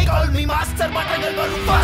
They call me master, but I never faster.